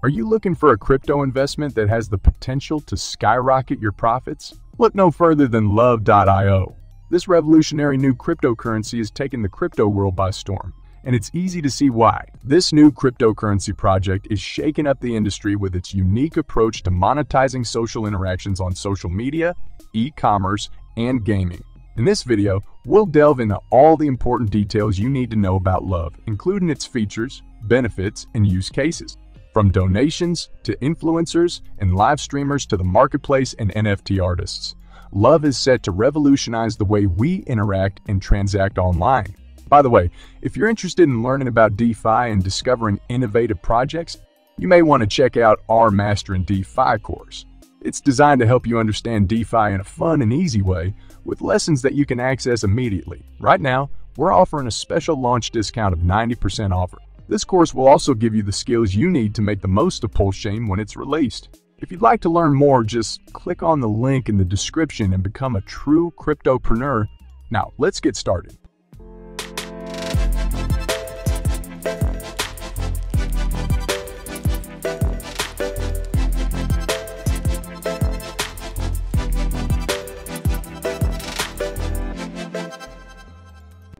Are you looking for a crypto investment that has the potential to skyrocket your profits? Look no further than Love.io. This revolutionary new cryptocurrency has taken the crypto world by storm, and it's easy to see why. This new cryptocurrency project is shaking up the industry with its unique approach to monetizing social interactions on social media, e-commerce, and gaming. In this video, we'll delve into all the important details you need to know about Love, including its features, benefits, and use cases. From donations to influencers and live streamers to the marketplace and NFT artists, Love is set to revolutionize the way we interact and transact online. By the way, if you're interested in learning about DeFi and discovering innovative projects, you may want to check out our Mastering DeFi course. It's designed to help you understand DeFi in a fun and easy way with lessons that you can access immediately. Right now, we're offering a special launch discount of 90% off. This course will also give you the skills you need to make the most of Chain when it's released. If you'd like to learn more, just click on the link in the description and become a true cryptopreneur. Now, let's get started.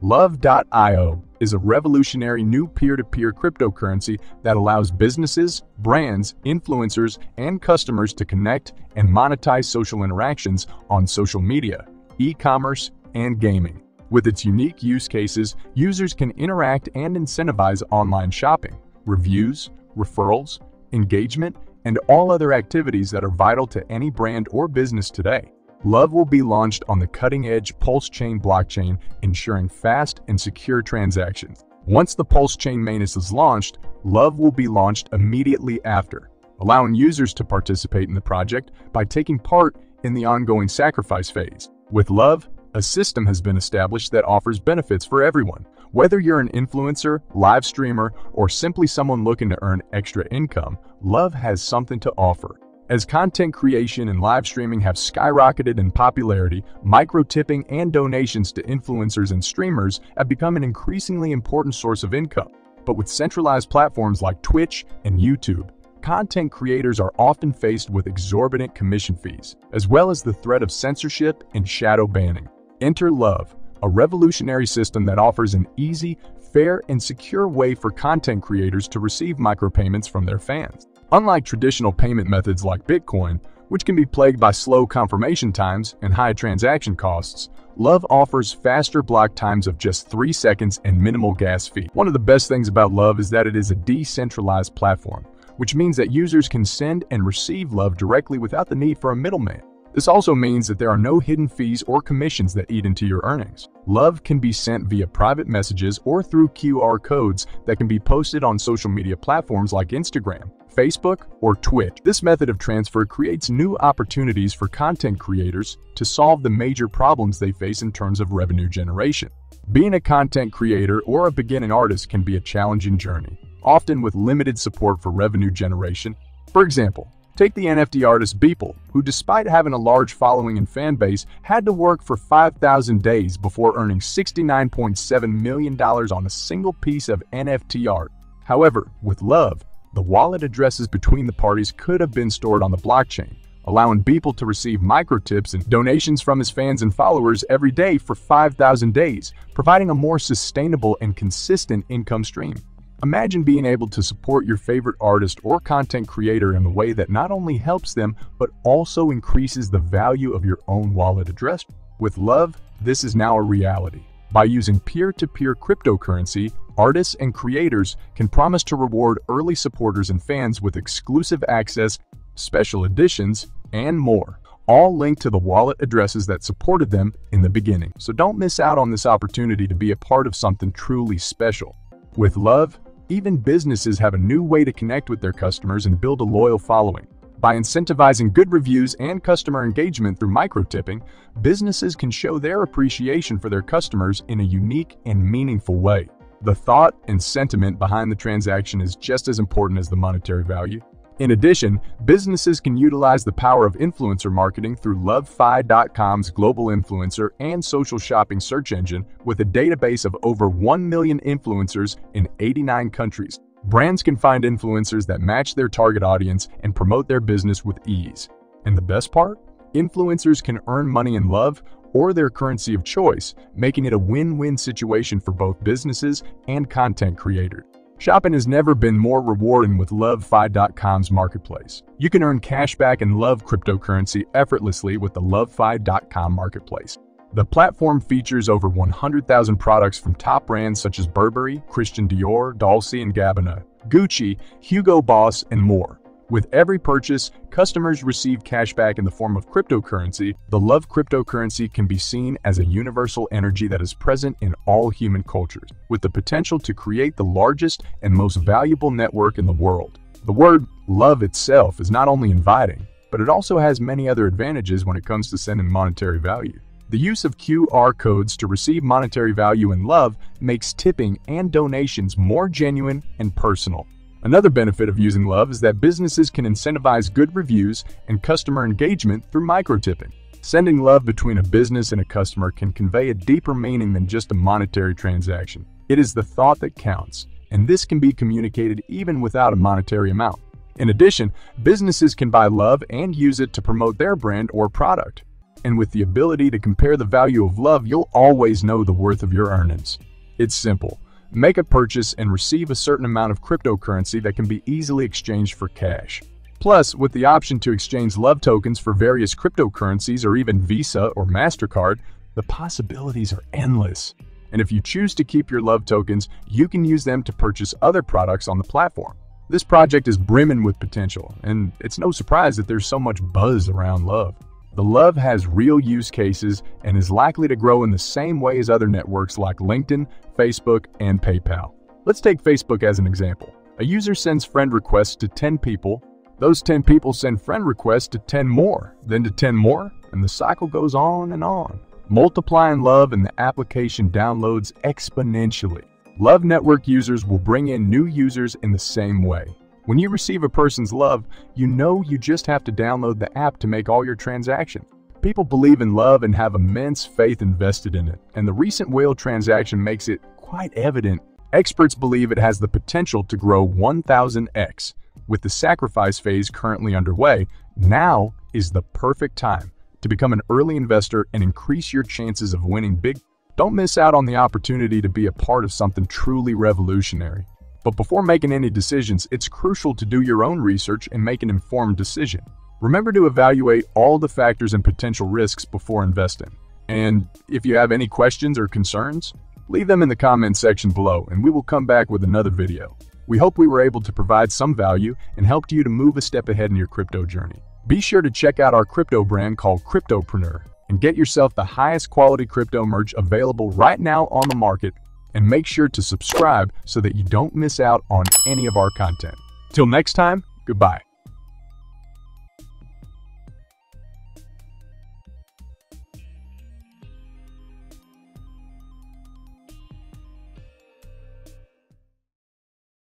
Love.io is a revolutionary new peer-to-peer cryptocurrency that allows businesses, brands, influencers, and customers to connect and monetize social interactions on social media, e-commerce, and gaming. With its unique use cases, users can interact and incentivize online shopping, reviews, referrals, engagement, and all other activities that are vital to any brand or business today. Love will be launched on the cutting-edge Pulse Chain blockchain, ensuring fast and secure transactions. Once the Pulse Chain mainnet is launched, Love will be launched immediately after, allowing users to participate in the project by taking part in the ongoing sacrifice phase. With Love, a system has been established that offers benefits for everyone. Whether you're an influencer, live streamer, or simply someone looking to earn extra income, Love has something to offer. As content creation and live streaming have skyrocketed in popularity, micro-tipping and donations to influencers and streamers have become an increasingly important source of income. But with centralized platforms like Twitch and YouTube, content creators are often faced with exorbitant commission fees, as well as the threat of censorship and shadow banning. Enter Love, a revolutionary system that offers an easy, fair, and secure way for content creators to receive micropayments from their fans. Unlike traditional payment methods like Bitcoin, which can be plagued by slow confirmation times and high transaction costs, Love offers faster block times of just 3 seconds and minimal gas fee. One of the best things about Love is that it is a decentralized platform, which means that users can send and receive Love directly without the need for a middleman. This also means that there are no hidden fees or commissions that eat into your earnings. Love can be sent via private messages or through QR codes that can be posted on social media platforms like Instagram, Facebook, or Twitch. This method of transfer creates new opportunities for content creators to solve the major problems they face in terms of revenue generation. Being a content creator or a beginning artist can be a challenging journey, often with limited support for revenue generation. For example, Take the NFT artist Beeple, who despite having a large following and fan base, had to work for 5,000 days before earning $69.7 million on a single piece of NFT art. However, with Love, the wallet addresses between the parties could have been stored on the blockchain, allowing Beeple to receive microtips and donations from his fans and followers every day for 5,000 days, providing a more sustainable and consistent income stream. Imagine being able to support your favorite artist or content creator in a way that not only helps them, but also increases the value of your own wallet address. With Love, this is now a reality. By using peer-to-peer -peer cryptocurrency, artists and creators can promise to reward early supporters and fans with exclusive access, special editions, and more, all linked to the wallet addresses that supported them in the beginning. So don't miss out on this opportunity to be a part of something truly special. With Love, even businesses have a new way to connect with their customers and build a loyal following. By incentivizing good reviews and customer engagement through microtipping, businesses can show their appreciation for their customers in a unique and meaningful way. The thought and sentiment behind the transaction is just as important as the monetary value. In addition, businesses can utilize the power of influencer marketing through Lovefy.com's global influencer and social shopping search engine with a database of over 1 million influencers in 89 countries. Brands can find influencers that match their target audience and promote their business with ease. And the best part? Influencers can earn money in love or their currency of choice, making it a win-win situation for both businesses and content creators. Shopping has never been more rewarding with Lovefy.com's marketplace. You can earn cashback and love cryptocurrency effortlessly with the LoveFi.com marketplace. The platform features over 100,000 products from top brands such as Burberry, Christian Dior, Dolce & Gabbana, Gucci, Hugo Boss, and more. With every purchase, customers receive cashback in the form of cryptocurrency. The love cryptocurrency can be seen as a universal energy that is present in all human cultures, with the potential to create the largest and most valuable network in the world. The word love itself is not only inviting, but it also has many other advantages when it comes to sending monetary value. The use of QR codes to receive monetary value in love makes tipping and donations more genuine and personal. Another benefit of using Love is that businesses can incentivize good reviews and customer engagement through microtipping. Sending love between a business and a customer can convey a deeper meaning than just a monetary transaction. It is the thought that counts, and this can be communicated even without a monetary amount. In addition, businesses can buy love and use it to promote their brand or product. And with the ability to compare the value of love, you'll always know the worth of your earnings. It's simple. Make a purchase and receive a certain amount of cryptocurrency that can be easily exchanged for cash. Plus, with the option to exchange love tokens for various cryptocurrencies or even Visa or MasterCard, the possibilities are endless. And if you choose to keep your love tokens, you can use them to purchase other products on the platform. This project is brimming with potential, and it's no surprise that there's so much buzz around love. The Love has real use cases and is likely to grow in the same way as other networks like LinkedIn, Facebook, and PayPal. Let's take Facebook as an example. A user sends friend requests to 10 people. Those 10 people send friend requests to 10 more, then to 10 more, and the cycle goes on and on, multiplying love and the application downloads exponentially. Love Network users will bring in new users in the same way. When you receive a person's love, you know you just have to download the app to make all your transactions. People believe in love and have immense faith invested in it, and the recent whale transaction makes it quite evident. Experts believe it has the potential to grow 1000x. With the sacrifice phase currently underway, now is the perfect time to become an early investor and increase your chances of winning big. Don't miss out on the opportunity to be a part of something truly revolutionary. But before making any decisions, it's crucial to do your own research and make an informed decision. Remember to evaluate all the factors and potential risks before investing. And if you have any questions or concerns, leave them in the comments section below and we will come back with another video. We hope we were able to provide some value and helped you to move a step ahead in your crypto journey. Be sure to check out our crypto brand called Cryptopreneur and get yourself the highest quality crypto merch available right now on the market and make sure to subscribe so that you don't miss out on any of our content. Till next time, goodbye.